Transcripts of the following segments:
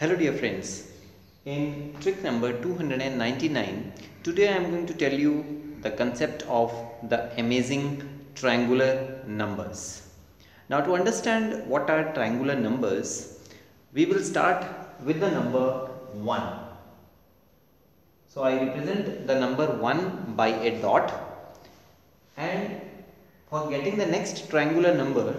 Hello dear friends. In trick number 299, today I am going to tell you the concept of the amazing triangular numbers. Now to understand what are triangular numbers, we will start with the number 1. So I represent the number 1 by a dot and for getting the next triangular number,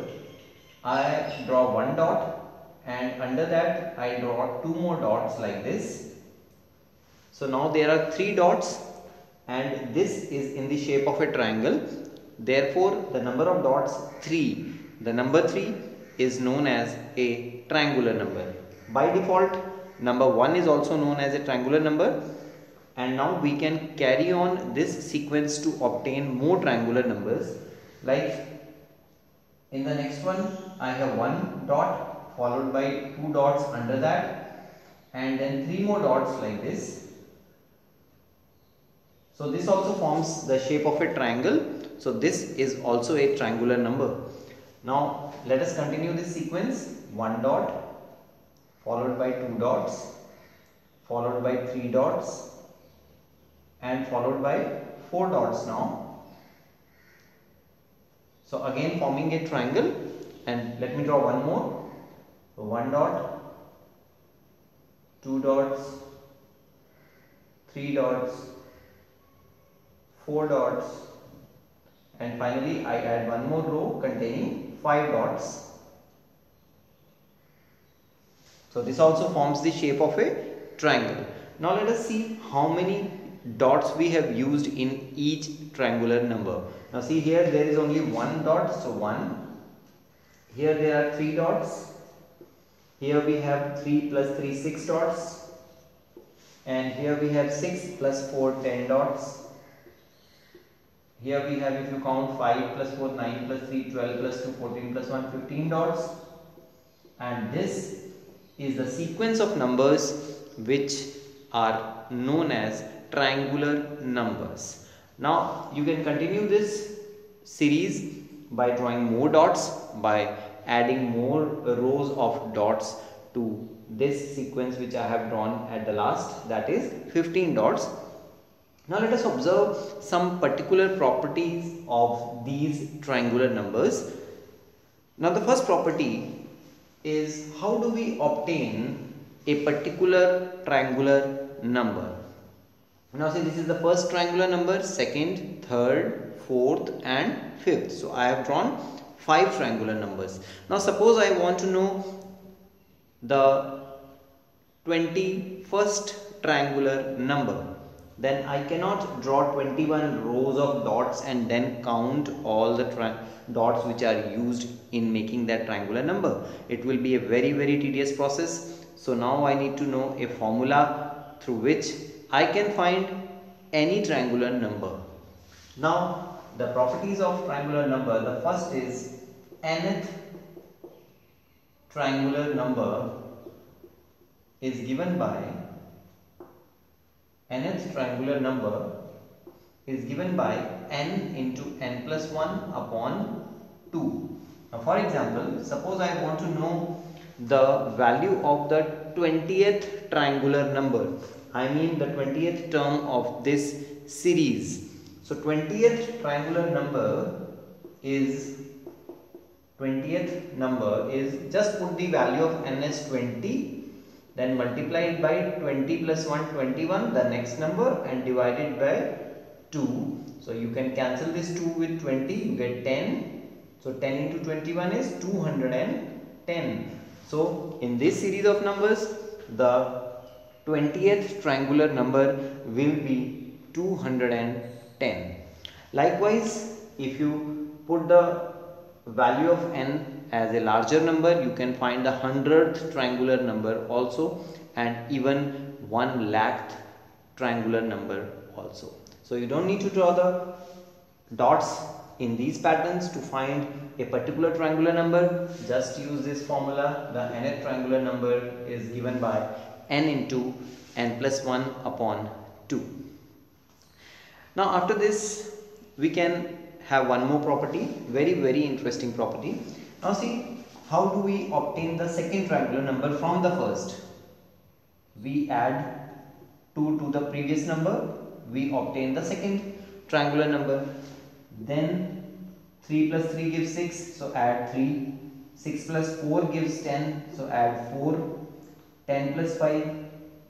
I draw one dot and under that I draw two more dots like this. So now there are three dots and this is in the shape of a triangle. Therefore, the number of dots 3, the number 3 is known as a triangular number. By default, number 1 is also known as a triangular number and now we can carry on this sequence to obtain more triangular numbers like in the next one I have one dot followed by two dots under that and then three more dots like this. So this also forms the shape of a triangle. So this is also a triangular number. Now let us continue this sequence. One dot followed by two dots followed by three dots and followed by four dots now. So again forming a triangle and let me draw one more so one dot, two dots, three dots, four dots and finally I add one more row containing five dots. So this also forms the shape of a triangle. Now let us see how many dots we have used in each triangular number. Now see here there is only one dot so one. Here there are three dots here we have 3 plus 3 6 dots and here we have 6 plus 4 10 dots. Here we have if you count 5 plus 4 9 plus 3 12 plus 2 14 plus 1 15 dots and this is the sequence of numbers which are known as triangular numbers. Now you can continue this series by drawing more dots by adding more rows of dots to this sequence which I have drawn at the last that is 15 dots. Now let us observe some particular properties of these triangular numbers. Now the first property is how do we obtain a particular triangular number. Now see this is the first triangular number, second, third, fourth and fifth. So I have drawn 5 triangular numbers. Now suppose I want to know the 21st triangular number then I cannot draw 21 rows of dots and then count all the dots which are used in making that triangular number. It will be a very very tedious process. So now I need to know a formula through which I can find any triangular number. Now the properties of triangular number the first is nth triangular number is given by nth triangular number is given by n into n plus 1 upon 2 now for example suppose I want to know the value of the 20th triangular number. I mean the 20th term of this series so 20th triangular number is 20th number is just put the value of n as 20 then multiply it by 20 plus 1 21 the next number and divide it by 2 so you can cancel this 2 with 20 you get 10 so 10 into 21 is 210 so in this series of numbers the 20th triangular number will be 210 10. Likewise, if you put the value of n as a larger number, you can find the hundredth triangular number also and even one lakh triangular number also. So you don't need to draw the dots in these patterns to find a particular triangular number. Just use this formula. The nth triangular number is given by n into n plus 1 upon 2. Now after this we can have one more property very very interesting property. Now see how do we obtain the second triangular number from the first. we add 2 to the previous number we obtain the second triangular number then 3 plus 3 gives 6 so add 3 6 plus 4 gives 10 so add 4 10 plus 5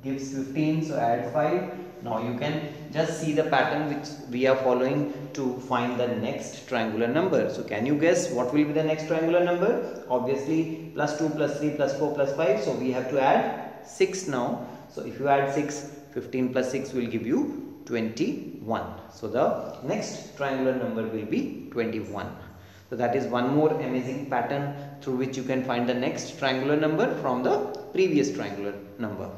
gives 15 so add 5 now you can just see the pattern which we are following to find the next triangular number. So can you guess what will be the next triangular number? Obviously plus 2 plus 3 plus 4 plus 5 so we have to add 6 now. So if you add 6 15 plus 6 will give you 21 so the next triangular number will be 21 so that is one more amazing pattern through which you can find the next triangular number from the previous triangular number.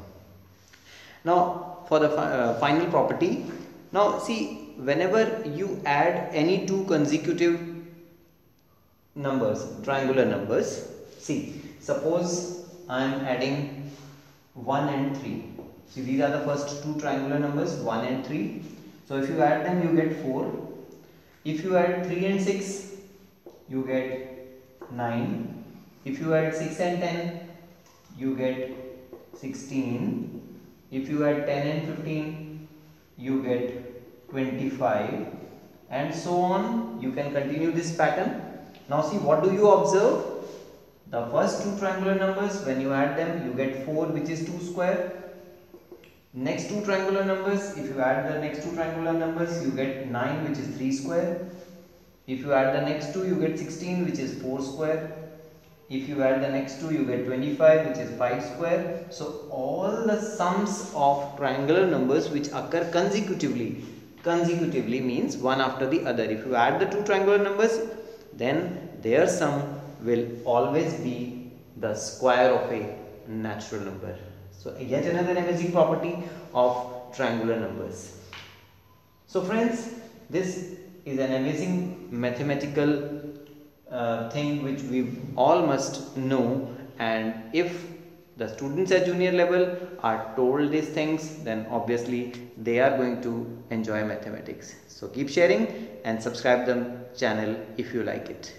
Now for the uh, final property, now see whenever you add any two consecutive numbers, triangular numbers, see suppose I am adding 1 and 3. See these are the first two triangular numbers 1 and 3. So if you add them you get 4. If you add 3 and 6 you get 9 if you add 6 and 10 you get 16 if you add 10 and 15 you get 25 and so on. You can continue this pattern. Now see what do you observe? The first two triangular numbers when you add them you get 4 which is 2 square. Next two triangular numbers if you add the next two triangular numbers you get 9 which is 3 square. If you add the next two, you get 16, which is 4 square. If you add the next two, you get 25, which is 5 square. So, all the sums of triangular numbers which occur consecutively, consecutively means one after the other. If you add the two triangular numbers, then their sum will always be the square of a natural number. So, yet another amazing property of triangular numbers. So, friends, this is an amazing mathematical uh, thing which we all must know. And if the students at junior level are told these things then obviously they are going to enjoy mathematics. So keep sharing and subscribe the channel if you like it